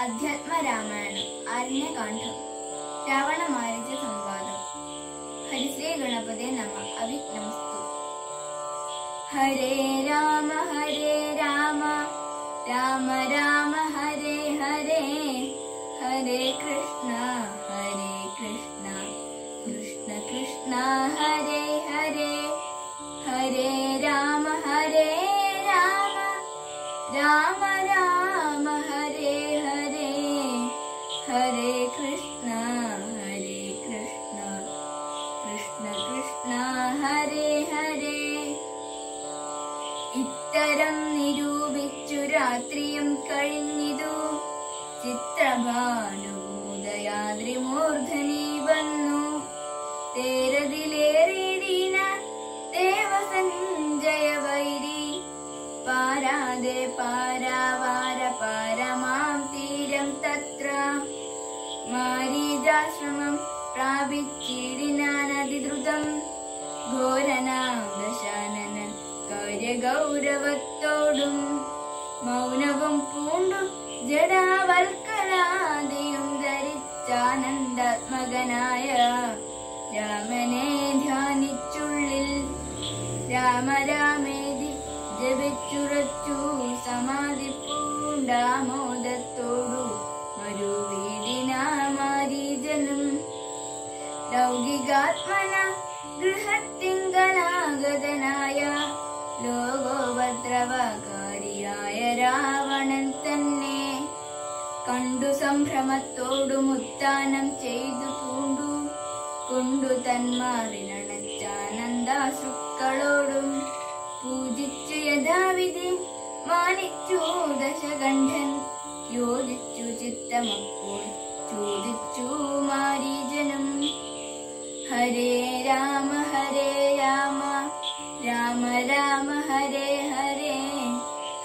അധ്യാത്മ രാമായണം ആരണ്യകാന്ഡം രാവണ മാരിച്ച സംവാദം. ഹരിശ്രീ ഗണപതേ നമ. അവിഘ്നമസ്തു ഹരേ രാമ ഹരേ രാമ. രാമ രാമ ഹരേ ഹരേ. ഹരേ കൃഷ്ണ ഹരേ കൃഷ്ണ. കൃഷ്ണ കൃഷ്ണ ഹരേ ഹരേ. ഹരേ രാമ ഹരേ രാമ. രാമ രാമ. ഇത്തരം നിരൂപിച്ചു രാത്രിയും കഴിഞ്ഞിതു. ചിത്രഭാനുദയാദ്രിമൂർധനി വന്നു. തേരതിലേറിയിടീന ദേവസഞ്ജയ വൈരി. പാരാതെ പാരാവാര പാരമാം തീരം തത്ര. മാരീജാശ്രമം പ്രാപിച്ചിടിനാനതിദ്രുതം ഘോരനാം ദശാനനൻ കാര്യഗൗരവത്തോടും മൗനവും പൂണ്ടു ജഡാവൽക്കലാദിയും ധരിച്ചാനന്ദാത്മകനായ രാമനെ ധ്യാനിച്ചുള്ളിൽ രാമരാമേതി ജപിച്ചുറച്ചു സമാധി പൂണ്ടാമോദത്തോടു മരുവീടിനാമാരീജനും ലൗകികാത്മന ഗൃഹത്തിങ്കലാഗതനായ ലോകോപദ്രവകാരിയായ രാവണൻ തന്നെ കണ്ടു സംഭ്രമത്തോടു മുത്താനം ചെയ്തു പൂണ്ടു. കൊണ്ടു തന്മാറിനണച്ചാനന്ദാശുക്കളോടും പൂജിച്ചു യഥാവിധി മാനിച്ചു ദശകണ്ഠൻ. യോജിച്ചു ചിത്തമപ്പോൾ ചോദിച്ചു മാരീജനും ഹരേ രാമ